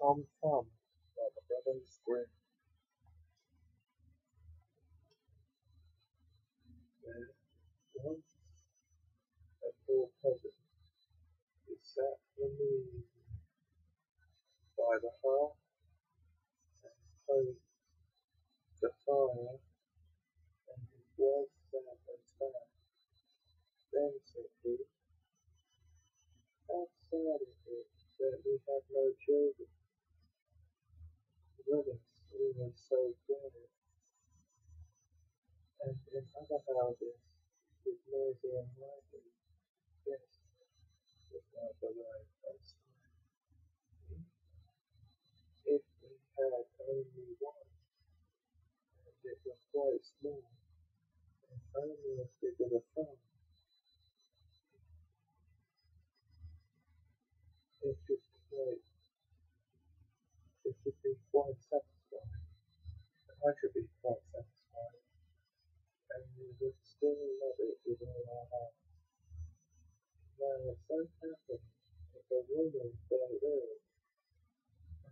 Tom Thumb by the Brothers Grimm. There once a poor peasant who sat in the evening by the hearth and poked the fire, and his wife sat and spat. Then said he, How sad it is that we have no children. With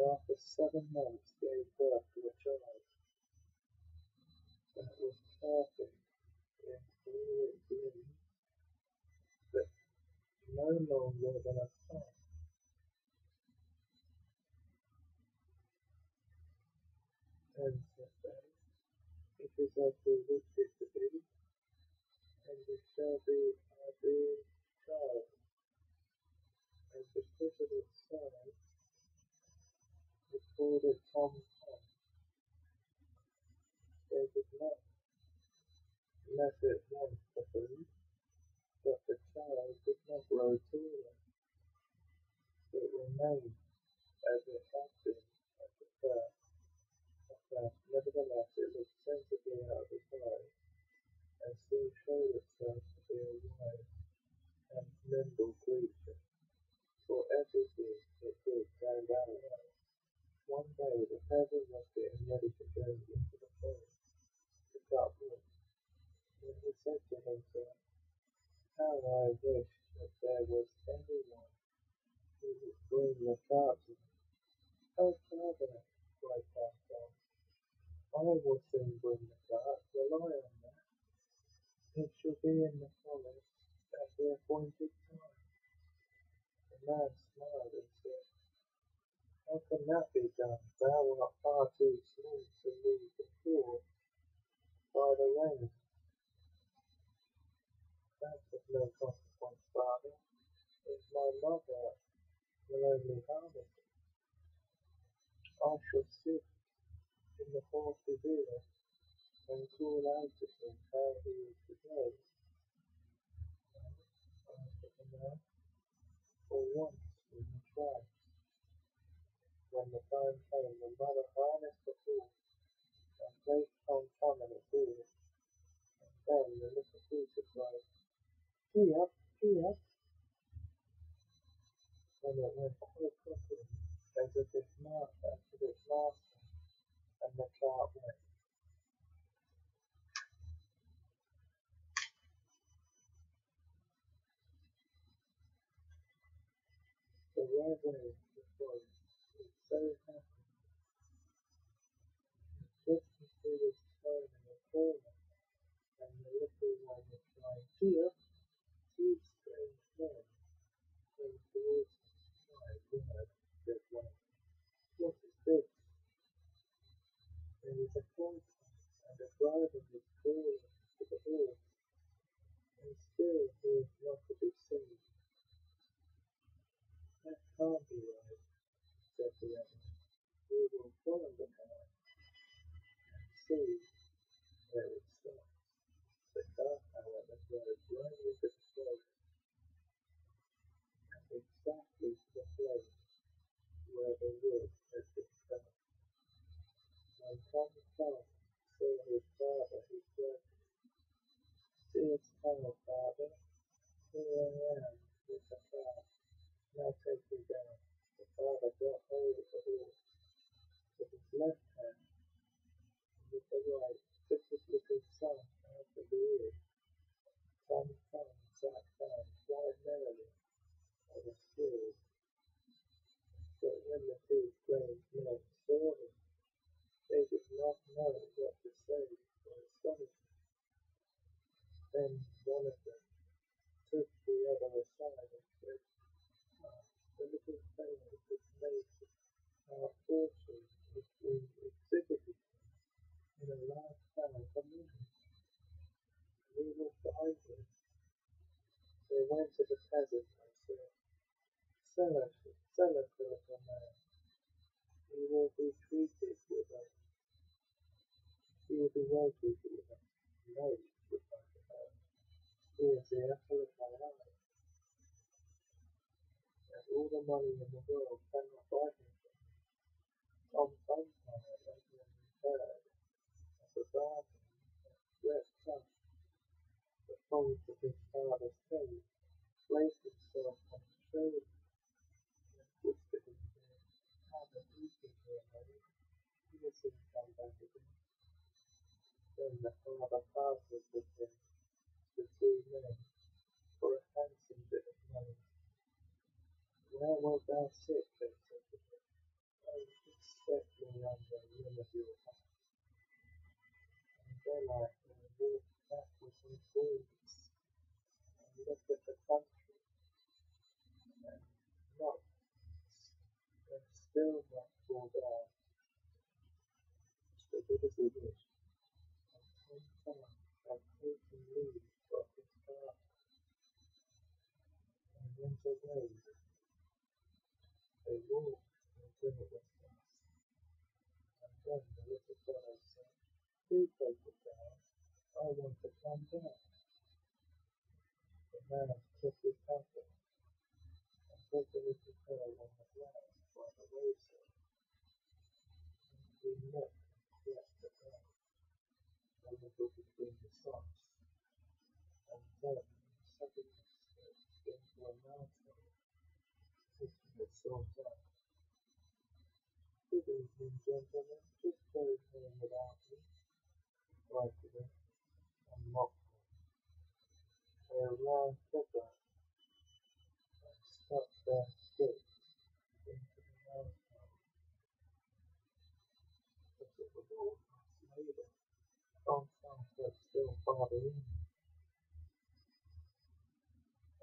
after seven months gave birth to a child that was perfect in all its limbs, but no longer than a thumb. And said It is as we wished it to be, and it shall be our dear child. And because of its size, it Tom Thumb. They did not let it want for but the child did not grow taller. It remained as it had been at the first. At first, nevertheless, it looked sensibly out of eyes, and soon showed itself to be a wise and nimble creature, for everything it did turned out well. One day the peasant was getting ready to go into the forest to cut wood, when he said to himself, How I wish that there was any one who would bring the cart to me. Oh, father, cried Tom, I will soon bring the cart, rely on that. It shall be in the forest at the appointed time. The man smiled and said, How can that be done? Thou art far too small to lead the poor by the reins. That's no consequence, father. If my mother will only harness it, I shall sit in the horse's ear and call out to him how he is to go. For once we will try. When the time came, the mother harnessed the horse and placed Tom Thumb in its ear, and then the little creature cried, Gee up, gee up, and it went quite quickly, as if its master, as if its master, and the cart went. The right way to follow is so happy, just as he was turning a corner, and the little one was crying, Gee up, two strange men came towards him. My word, said one, what is this? There is a coach, and a driver is to the horse, and still he is not to be seen. That can't be right, said the other. We will follow the car and see where it stops. The car, however, drove right into the and exactly to the place where the wood had been. When Tom Thumb saw his father, See its tunnel, here I am. with the plow, and I'll take you down. The father got hold of the with his left hand will be working he you. You know it's good for you. The apple of my. And all the money in the world cannot buy him. from you. Tom as a bargain and dressed son. The promise of his father's faith placed himself on the throne whispered in his ear, Have a meeting here. dear Mary. He was soon come back. The father parted with him, the two men, for bit of money. Where wilt thou sit? to him. Oh, set me on the rim of your hat. And I can walk backwards and forwards and look at the country and not and still not fall down. So wished, and and. They and then the little take down. I want to come back. The man took his hat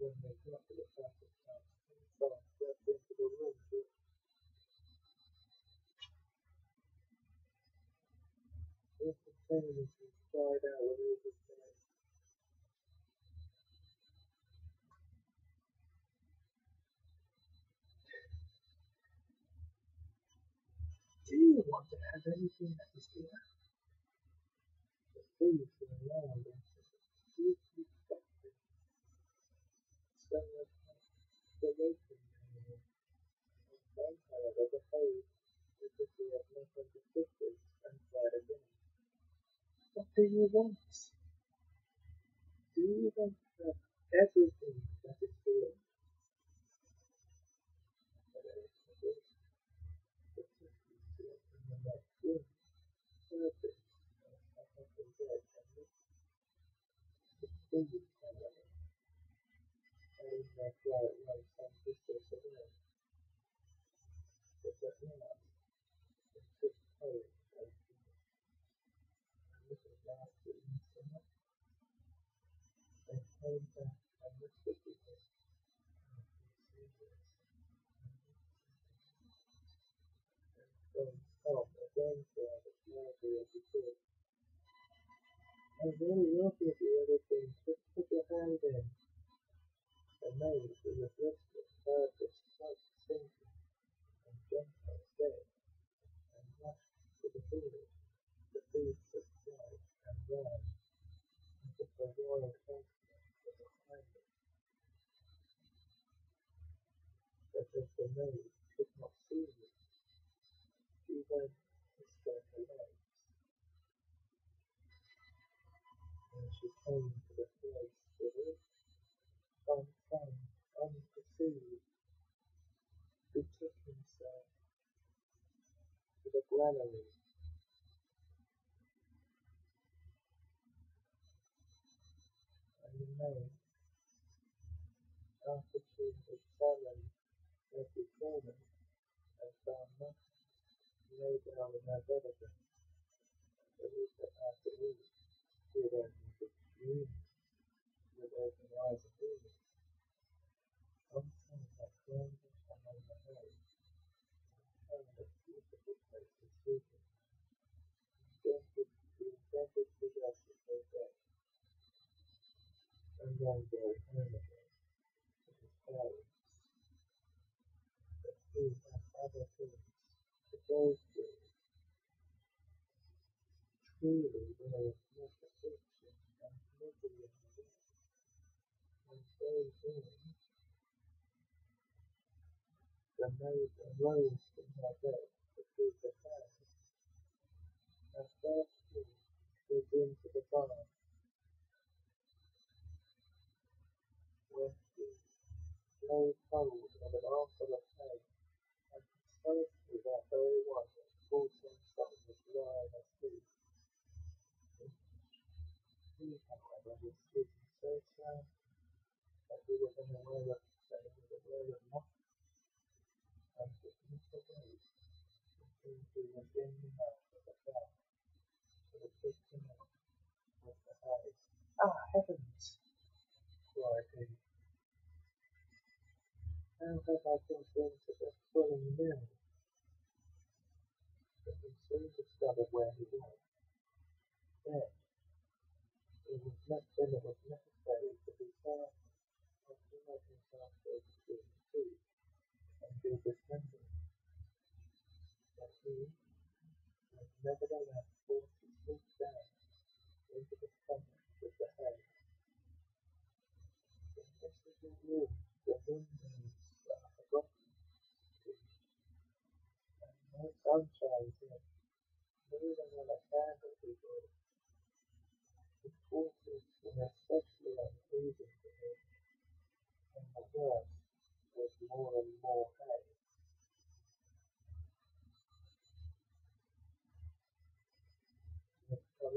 When they got to the of the house, Tom stepped into the room to instantaneously cried out with all his Do you want to have anything that is here? The thieves were alarmed and What better for me could not see me, She went and spoke aloud. And she came to the married and worries, things like that, to please the parents. And first, they bring to the bar.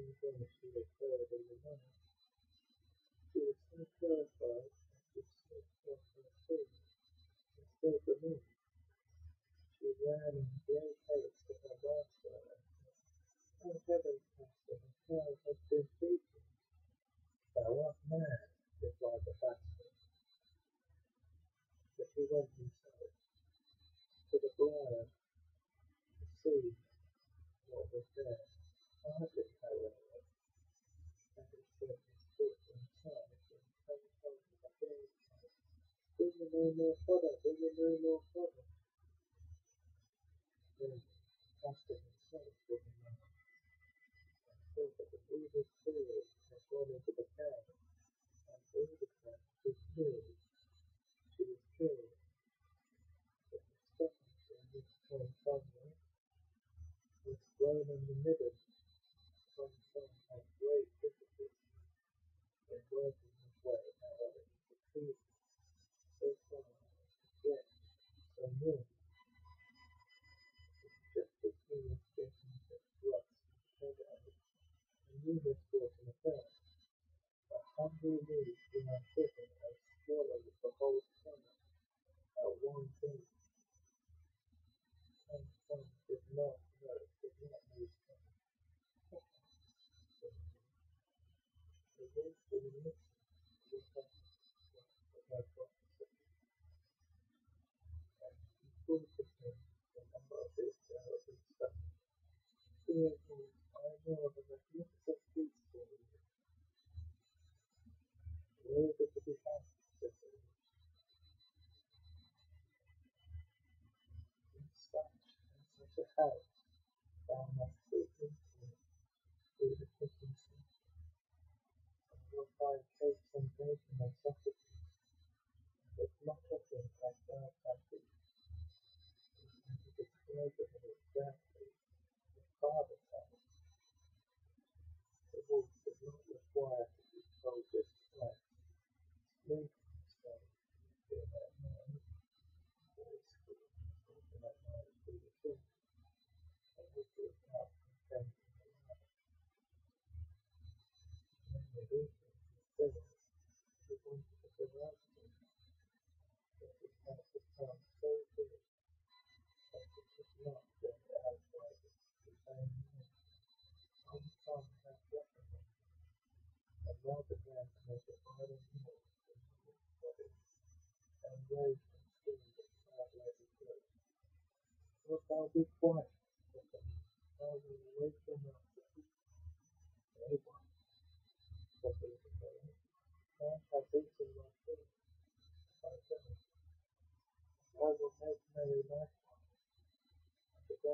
she was told in the morning. She was so she slipped and fell beneath. In her master and said, Oh heavens, master, the child has been beaten. Thou art mad, replied the bastard. But he went himself to the briar to see what was there. Hybrid co-working and facilities built in service in homes the no more the no more that the evil spirit has gone into the town and the town is filled. She is filled. But the stuff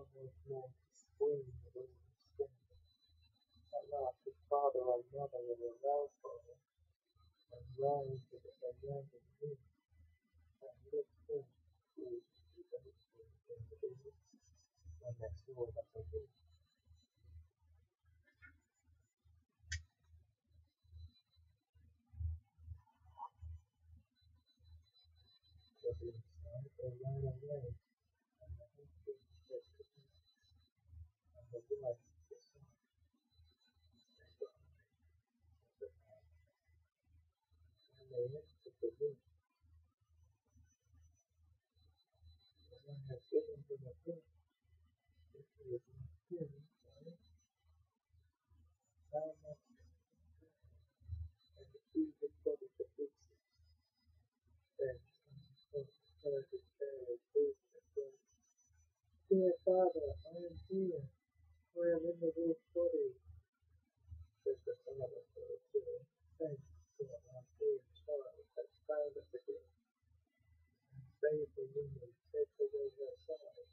And the girl once more to scream with all her strength. At last his father and mother were aroused by him, and ran into the abandoned room, and looked in through the opening in the door, when they saw that the wolf and the wife beside, they away, said the and they entered the must some in the the father to the God our dear child has found us again. And the woman take away her child.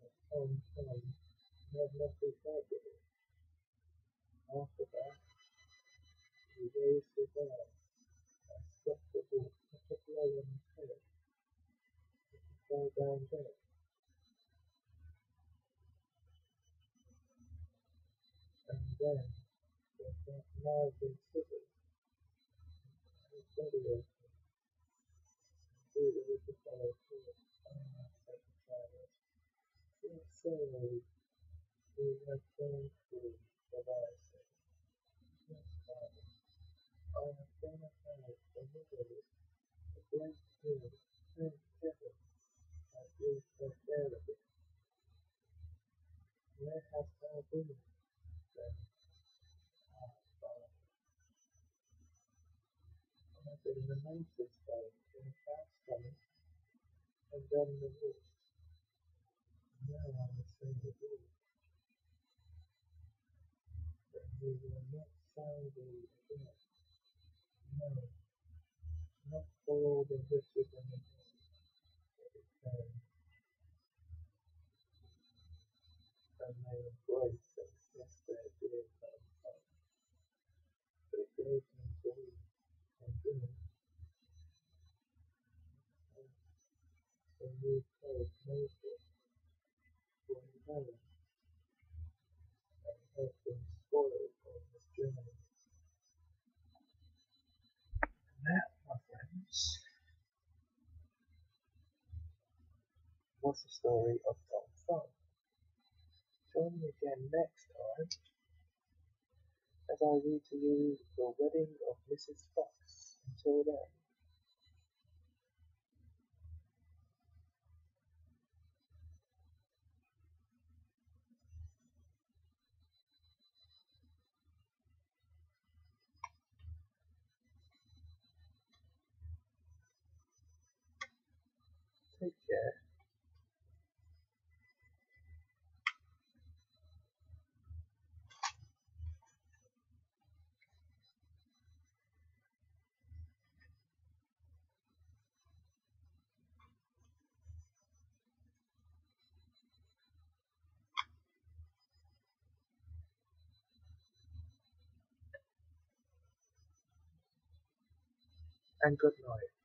And had nothing said to him. After that, he raised his arm and struck the blow on his head that he fell down dead. Then knives and scissors, and his body opened, and through the fellow said the father, dear soul, we have gone through I said. Yes, father, I have gone ahead deliberately, a great deal, that take care of it. Where hast thou been? Been in the mountains place, in a fast stomach, and then the wolf. Now I must say the wolf, that we will not sound thee again. No, not all the riches and the and may embrace That, my friends, the story of Tom Thumb. Join me again next time as I read to you The Wedding of Mrs. Fox. Until then. Take care. And good night.